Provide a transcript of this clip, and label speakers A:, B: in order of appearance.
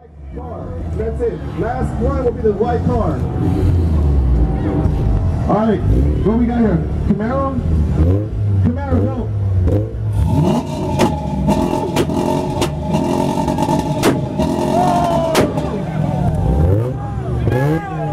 A: That's it. Last one will be the white car. All right, what we got here? Camaro? Camaro. Oh!